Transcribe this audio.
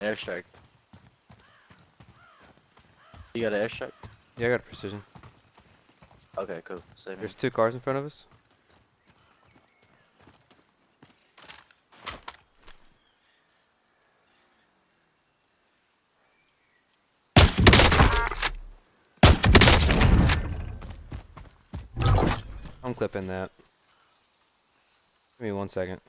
Airstrike. You got an airstrike? Yeah, I got a precision. Okay, cool. Same here. There's two cars in front of us. I'm clipping that. Give me one second.